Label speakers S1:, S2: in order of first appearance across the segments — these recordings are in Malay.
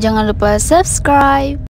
S1: Jangan lupa subscribe.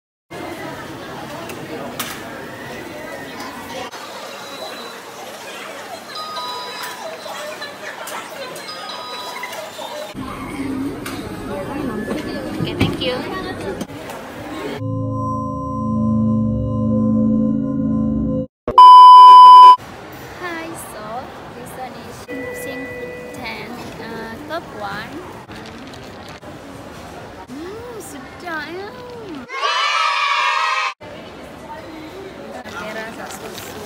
S2: Top one. Hmm, sedap ya. Ada rasa susu.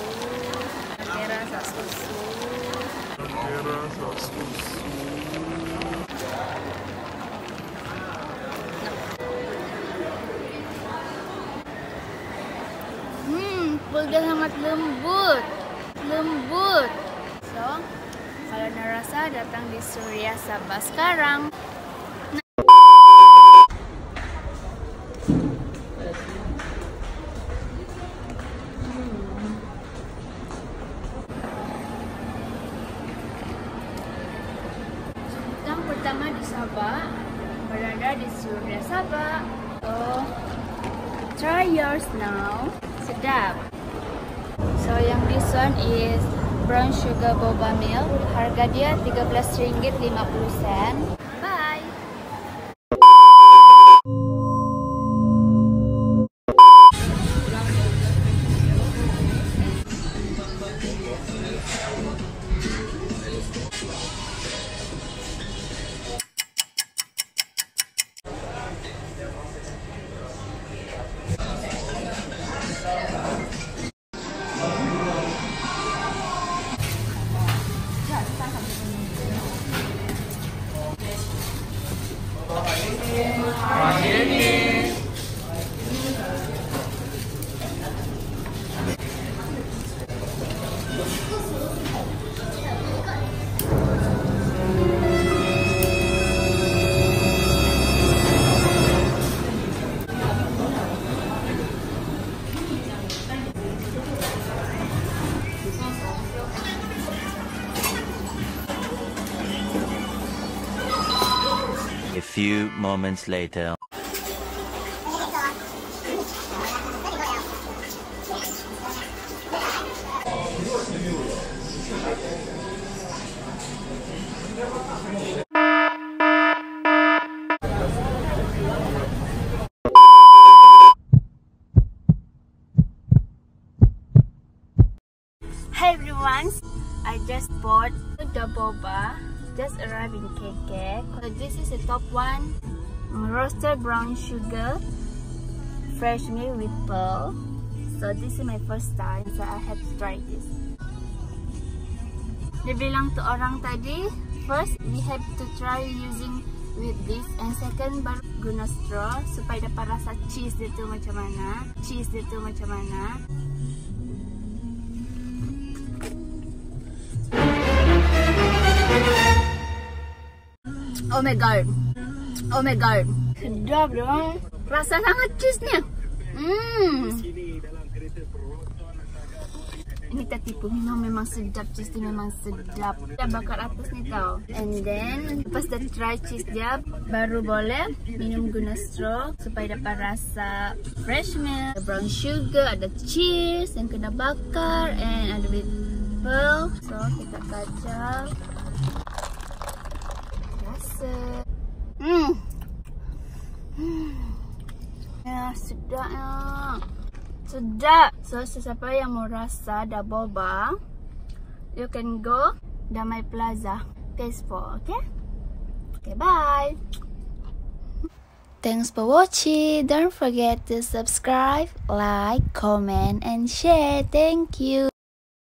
S2: Ada rasa susu. Hmm, pedas sangat lembut. Lembut. So, kalau nak rasa datang di Surya Sabah sekarang. Yang pertama di Sabah, berada di Surya Sabah. So, try yours now. Sedap. So yang this one is brown sugar boba milk. Harga dia RM13.50. Bye.
S3: 감사합니다. Few moments later.
S2: Hi everyone, I just bought the boba. Just arrived in KK. So this is the top one, mm, roasted brown sugar, fresh milk with pearl. So this is my first time, so I have to try this. Dia bilang tu orang tadi, first we have to try using with this and second baru guna straw supaya dapat rasa cheese dia tu macam mana. Cheese dia tu macam mana. Oh my god. Oh my god. Sedap dong. Rasa sangat cheese-nya. Hmm. Ini tak tipu. Memang memang sedap. Cheese dia memang sedap. Dia bakar atas ni tau. And then, lepas dah try cheese dia, baru boleh minum guna straw supaya dapat rasa fresh milk, ada brown sugar, ada cheese yang kena bakar and ada with pearl. So, kita kacau. Rasa. Hmm. Hmm. Ya, sedap ya. Sedap. So, sesiapa yang mau rasa dah boba, you can go Damai Plaza, Phase 4, okay? Okay, bye.
S1: Thanks for watching. Don't forget to subscribe, like, comment, and share. Thank you.